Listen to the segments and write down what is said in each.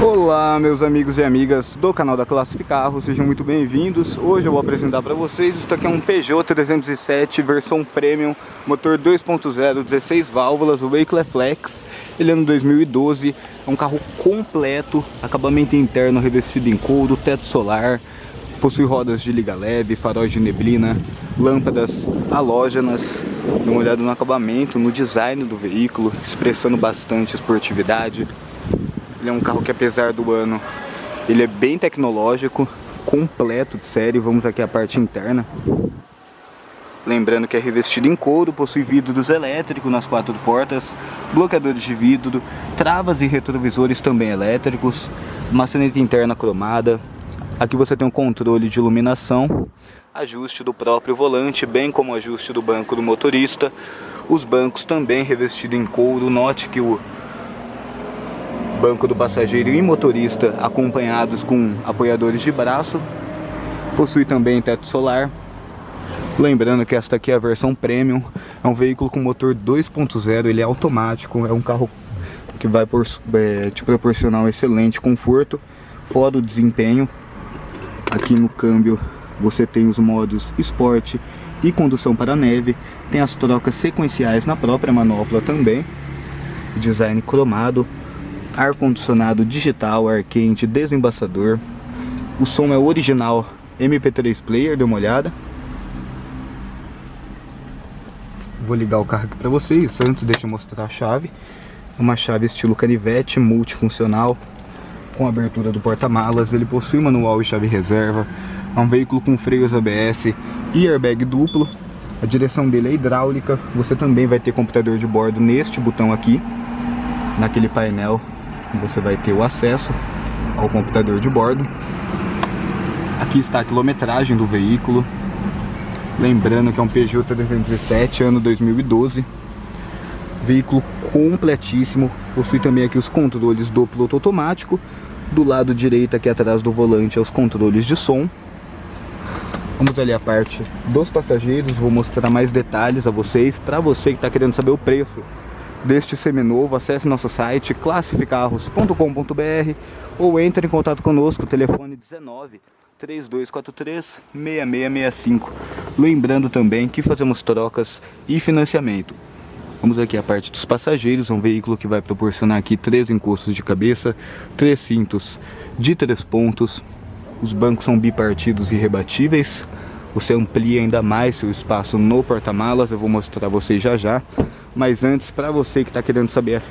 Olá meus amigos e amigas do canal da Classific Carros, sejam muito bem-vindos. Hoje eu vou apresentar para vocês, isso aqui é um Peugeot 307 versão Premium Motor 2.0, 16 válvulas, o Vehicle Flex. Ele é no 2012, é um carro completo Acabamento interno revestido em couro, teto solar Possui rodas de liga leve, faróis de neblina, lâmpadas halógenas. Dê uma olhada no acabamento, no design do veículo Expressando bastante esportividade ele é um carro que apesar do ano, ele é bem tecnológico, completo de série. Vamos aqui à parte interna. Lembrando que é revestido em couro, possui vidros elétricos nas quatro portas, bloqueadores de vidro, travas e retrovisores também elétricos, maçaneta interna cromada. Aqui você tem um controle de iluminação, ajuste do próprio volante, bem como ajuste do banco do motorista. Os bancos também revestidos em couro. Note que o banco do passageiro e motorista acompanhados com apoiadores de braço. Possui também teto solar. Lembrando que esta aqui é a versão Premium, é um veículo com motor 2.0, ele é automático, é um carro que vai por, é, te proporcionar um excelente conforto, fora o desempenho. Aqui no câmbio você tem os modos Sport e condução para neve, tem as trocas sequenciais na própria manopla também, design cromado, ar-condicionado digital, ar quente, desembaçador. O som é original MP3 Player, dê uma olhada. Vou ligar o carro aqui para vocês, antes deixa eu mostrar a chave. É uma chave estilo canivete, multifuncional, com abertura do porta-malas. Ele possui manual e chave reserva. É um veículo com freios ABS e airbag duplo. A direção dele é hidráulica. Você também vai ter computador de bordo neste botão aqui, naquele painel você vai ter o acesso ao computador de bordo. Aqui está a quilometragem do veículo. Lembrando que é um Peugeot 307, ano 2012. Veículo completíssimo. Possui também aqui os controles do piloto automático. Do lado direito, aqui atrás do volante, é os controles de som. Vamos ali a parte dos passageiros. Vou mostrar mais detalhes a vocês. Para você que está querendo saber o preço deste seminovo, acesse nosso site classificarros.com.br ou entre em contato conosco, telefone 19 3243 6665. Lembrando também que fazemos trocas e financiamento. Vamos aqui a parte dos passageiros, um veículo que vai proporcionar aqui três encostos de cabeça, três cintos de três pontos. Os bancos são bipartidos e rebatíveis. Você amplia ainda mais seu espaço no porta-malas, eu vou mostrar a vocês já já. Mas antes, para você que está querendo saber,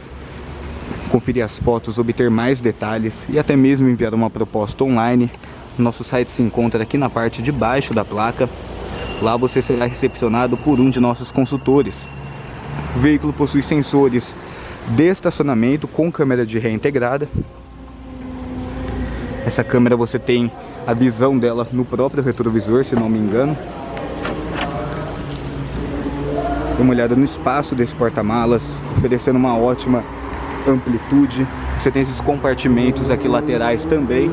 conferir as fotos, obter mais detalhes e até mesmo enviar uma proposta online, nosso site se encontra aqui na parte de baixo da placa. Lá você será recepcionado por um de nossos consultores. O veículo possui sensores de estacionamento com câmera de ré integrada. Essa câmera você tem a visão dela no próprio retrovisor, se não me engano. Dê uma olhada no espaço desse porta-malas, oferecendo uma ótima amplitude. Você tem esses compartimentos aqui laterais também.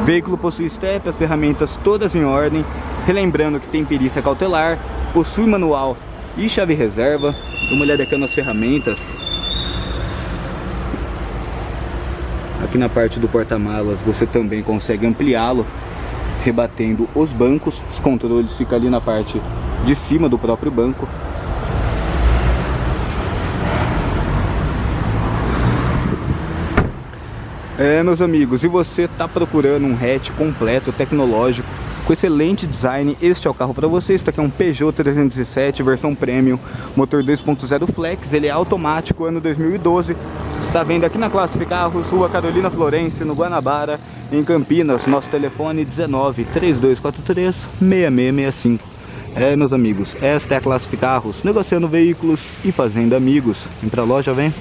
O veículo possui step, as ferramentas todas em ordem. Relembrando que tem perícia cautelar, possui manual e chave reserva. Uma olhada aqui nas ferramentas. Aqui na parte do porta-malas você também consegue ampliá-lo rebatendo os bancos. Os controles ficam ali na parte de cima do próprio banco. É, meus amigos, e você está procurando um hatch completo, tecnológico, com excelente design, este é o carro para você. Este aqui é um Peugeot 307, versão Premium, motor 2.0 Flex, ele é automático, ano 2012 está vendo aqui na Classe Carros, Rua Carolina Florense, no Guanabara, em Campinas. Nosso telefone 19 3243 6665. É, meus amigos, esta é a Classe Carros, negociando veículos e fazendo amigos. Vem pra loja, vem.